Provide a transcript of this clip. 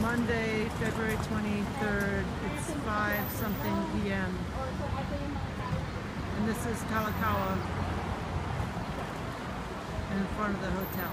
Monday, February 23rd. It's 5 something p.m. And this is Kalakaua in front of the hotel.